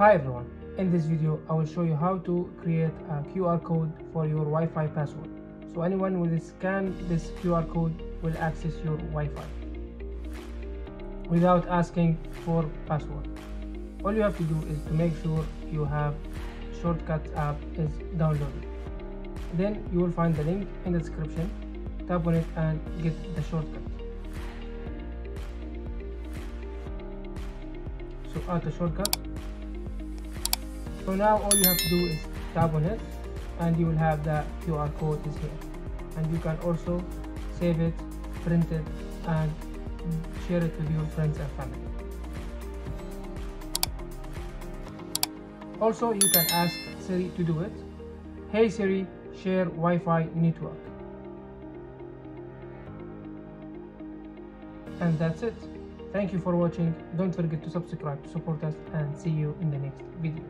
Hi everyone, in this video I will show you how to create a QR code for your Wi-Fi password. So anyone will scan this QR code will access your Wi-Fi without asking for password. All you have to do is to make sure you have shortcut app is downloaded. Then you will find the link in the description, tap on it and get the shortcut. So add the shortcut so now all you have to do is tap on it and you will have that QR code is here. And you can also save it print it and share it with your friends and family. Also you can ask Siri to do it. Hey Siri share Wi-Fi network. And that's it. Thank you for watching. Don't forget to subscribe to support us and see you in the next video